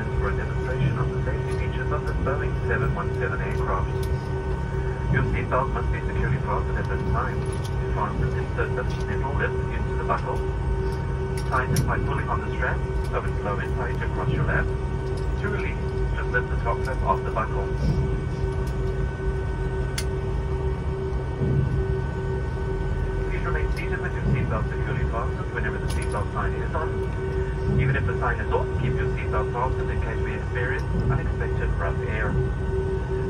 attendants for a demonstration of the safety features of the Boeing 717 aircraft. Your seatbelt must be securely fastened at this time. Fasten, insert the metal lip into the buckle. Tighten by pulling on the strap so it's low and tight across your lap. To release, just lift the top flap off the buckle. Please remain seated with your seatbelt securely fastened whenever the seatbelt sign is on. Even if the sign is off, keep your seatbelt fastened in case we experience unexpected rough air.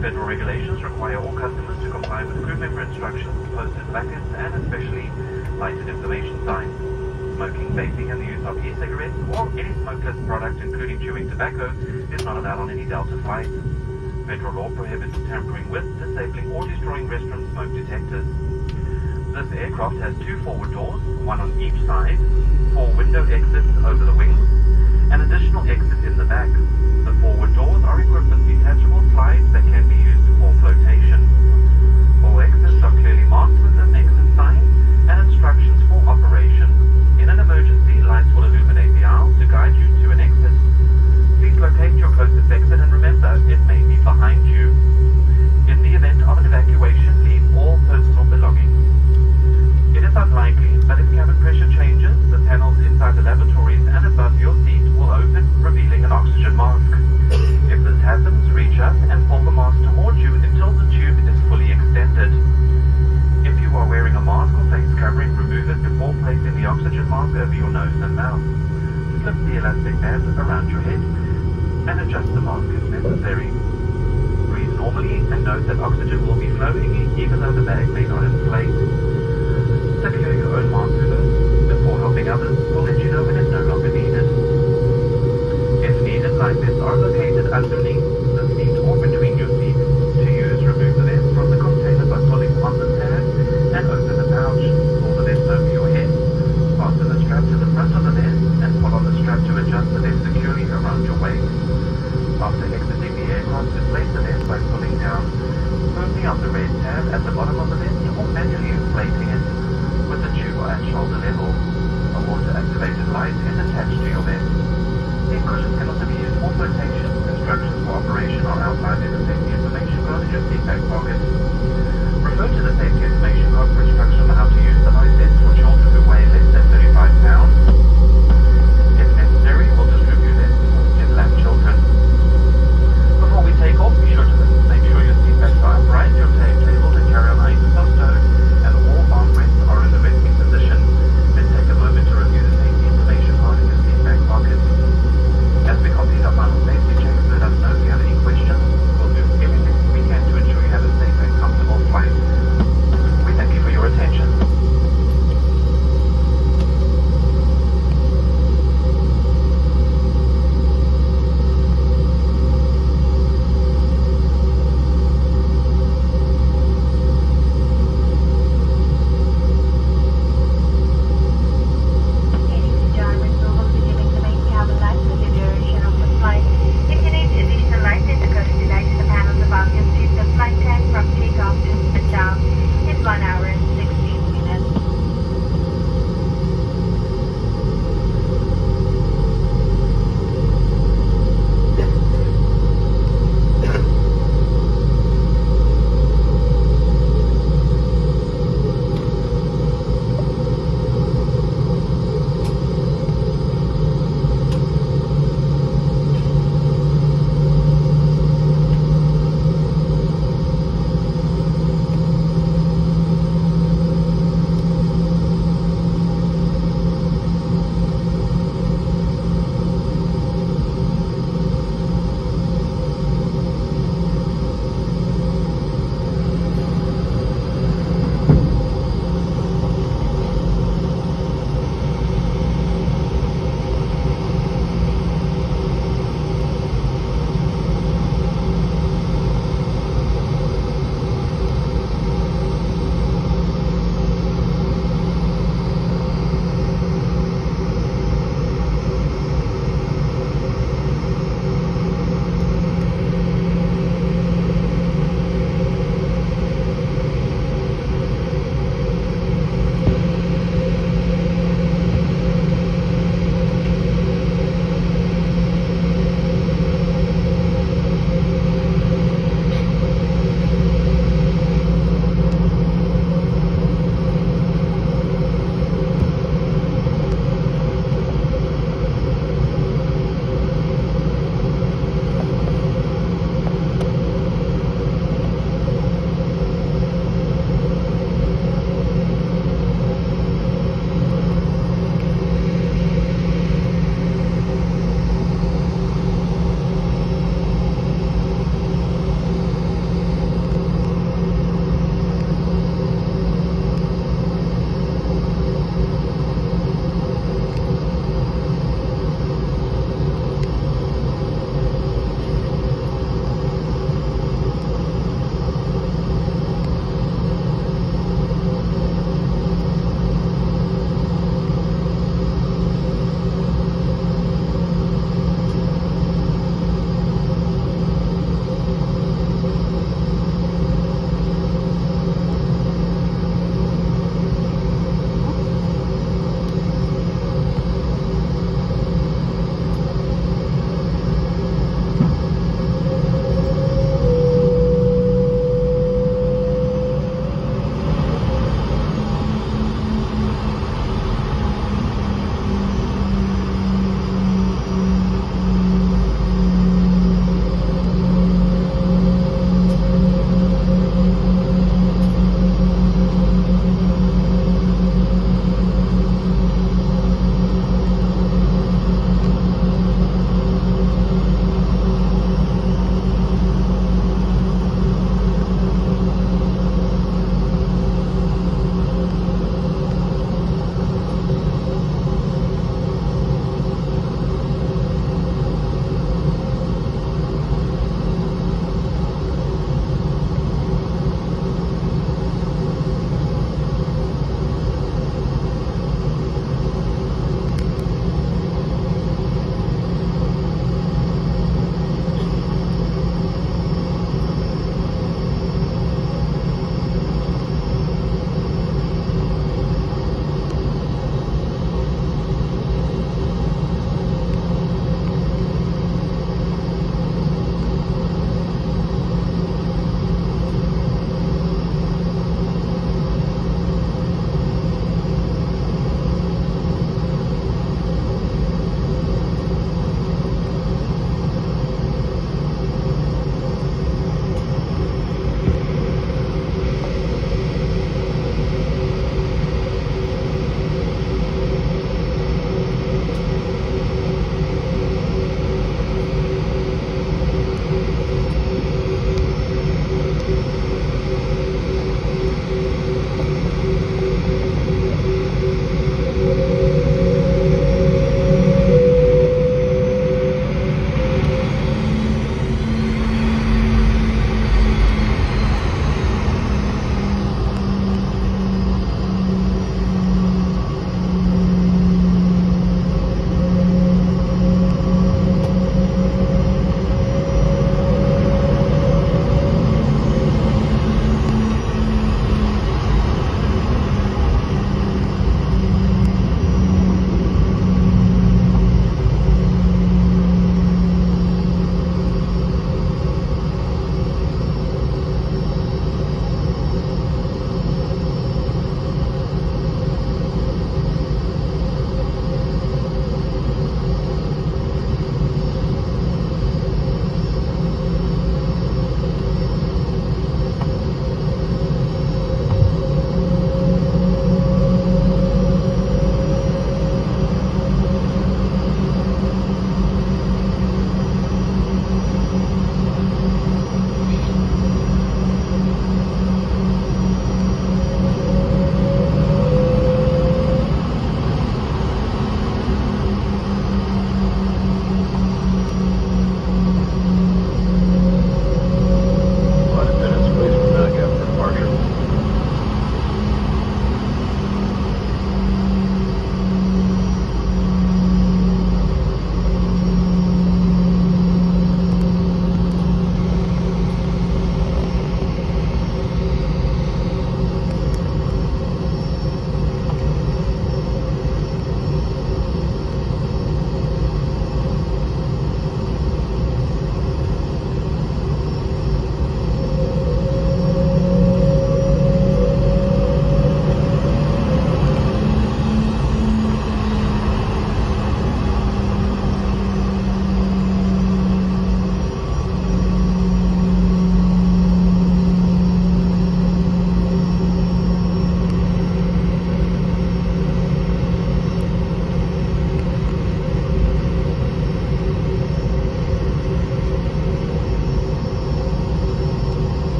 Federal regulations require all customers to comply with crew member instructions, posted placards, and especially lighted information signs. Smoking, vaping, and the use of e-cigarettes or any smokeless product, including chewing tobacco, is not allowed on any Delta flight. Federal law prohibits tampering with, disabling, or destroying restroom smoke detectors. This aircraft has two forward doors, one on each side, four window exits over the wings, and additional exits in the back. The forward doors are equipped with detachable slides that can be used for flotation. All exits are clearly marked with an exit sign and instructions for operation. In an emergency, lights will illuminate the aisle to guide you to an exit. Please locate your closest exit and remember it may